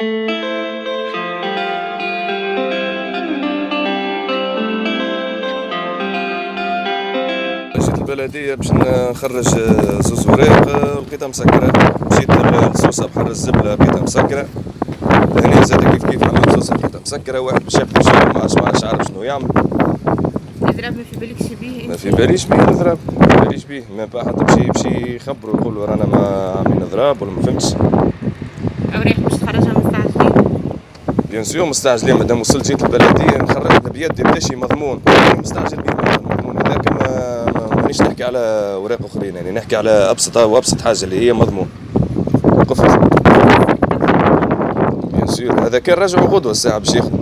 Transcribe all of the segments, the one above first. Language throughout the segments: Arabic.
جيت البلدية باش نخرج زوز وراق لقيتها مسكرة. مشيت للسوسه بحر الزبلة لقيتها مسكرة. هنا زاد كيف كيف عملت سوسه لقيتها مسكرة واحد باش ياخذ شغل ما عادش عارف شنو يعمل. الإضراب ما في بالكش بيه ما في باليش بيه الإضراب ما في باليش بيه. ما حتى باش يخبروا يقولوا رانا ما عاملين إضراب ولا ما فهمتش. اوراق bien sûr مستعجلين مادام وصلت جيت البلدية نخرج بيدي بدا شيء مضمون. مستعجل بيه مضمون. هذاك ما ما- مانيش نحكي على أوراق أخرين يعني نحكي على ابسط وابسط حاجة اللي هي مضمون. وقفت bien sûr هذا كان رجعوا غدوة الساعة باش يخدم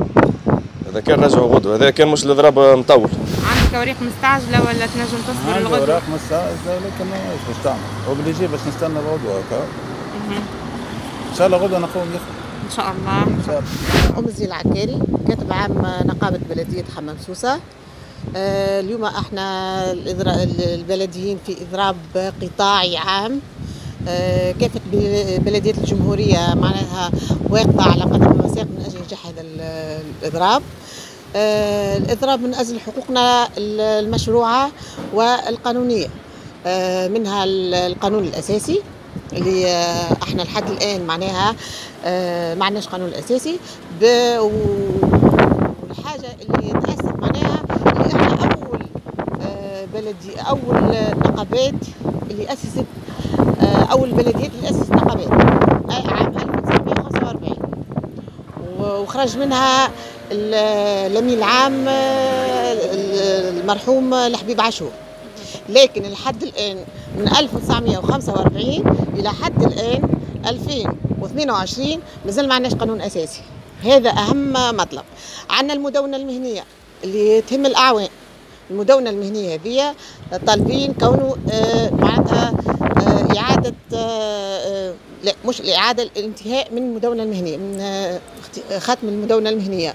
هذا كان رجعوا غدوة. هذا كان مش الإضراب مطول. عندك أوراق مستعجلة ولا تنجم تصبر عندي الغدوة؟ أوراق مستعجلة لكن ما إيش باش تعمل هو باللي يجي باش نستنى الغدوة هكا. إن شاء الله غدوة نقوم يخدم إن شاء الله. إن شاء الله. أم زين العكاري كاتب عام نقابة بلدية حمام سوسة آه، اليوم إحنا البلديين في إضراب قطاعي عام. آه، كافة ب- بلدية الجمهورية معناها واقفة على قدم وساق من أجل نجاح هذا ال- الإضراب؟ آه، الإضراب من أجل حقوقنا ال- المشروعة والقانونية. آه، منها ال- القانون الأساسي. اللي إحنا لحد الآن معناها آه، ما عندناش قانون الأساسي ب- و- والحاجة اللي تأسف معناها اللي إحنا أول آه، بلدي أول نقابات اللي أسست آه، أول بلديات اللي أسست نقابات. عام 1945 و- وخرج منها ال- الأمين العام المرحوم الحبيب عاشور. لكن لحد الآن من 1945 إلى حد الآن 2022 مازال ما عندناش قانون أساسي. هذا أهم مطلب. عندنا المدونة المهنية اللي تهم الأعوان المدونة المهنية هذه طالبين كونه آه، معناتها آه، إعادة آه، آه، لا مش الإعادة الانتهاء من المدونة المهنية من آه، ختم المدونة المهنية.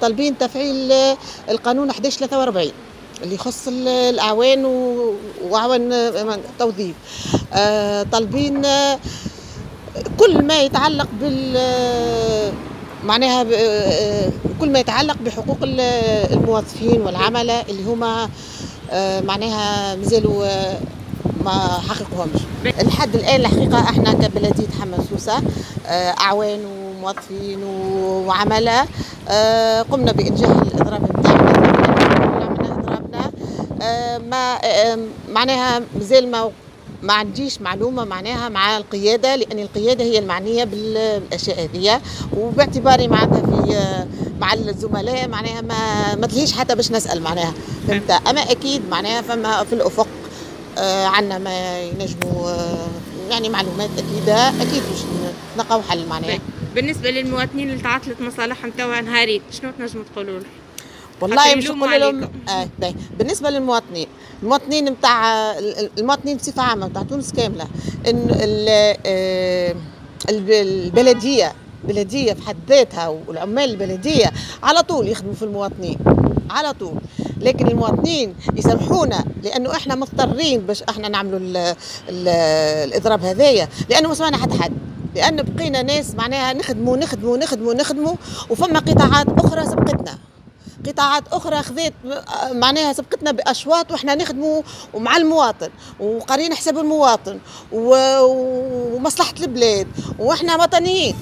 طالبين تفعيل آه، القانون 1143 اللي يخص ال- الأعوان و- وأعوان آه، توظيف. آه، طالبين آه، كل ما يتعلق بال معناها كل ما يتعلق بحقوق ال- الموظفين والعملاء اللي هما معناها مازالوا ما حققوهمش. لحد الآن الحقيقة إحنا كبلديه حمام سوسة أعوان وموظفين وعملاء قمنا بإنجاح الإضراب آه، ما معناها مازال ما ما عنديش معلومة معناها مع القيادة لأن القيادة هي المعنية بالأشياء هذه وباعتباري معناتها في آه، مع الزملاء معناها ما ما تلهيش حتى باش نسأل معناها. فهمت؟ أما أكيد معناها فما في الأفق آه، عنا ما ينجموا آه، يعني معلومات أكيدة أكيد باش نلقاو حل معناها. بالنسبة للمواطنين اللي تعطلت مصالحهم توا نهارين شنو تنجموا تقولوا؟ والله مش نقول لهم. آه باهي. بالنسبة للمواطنين المواطنين نتاع المواطنين بصفة عامة نتاع تونس كاملة ان آه، الب- البلديه البلدية في حد ذاتها والعمال البلدية على طول يخدموا في المواطنين على طول لكن المواطنين يسامحونا لأنه إحنا مضطرين باش إحنا نعملوا ال ال الإضراب هذايا لأنه ما سمعنا حتى حد لأن بقينا ناس معناها نخدموا نخدموا نخدموا نخدموا وفما قطاعات أخرى سبقتنا قطاعات أخرى خذت معناها سبقتنا بأشواط وإحنا نخدموا مع المواطن وقارين حساب المواطن ومصلحة البلاد وإحنا وطنيين.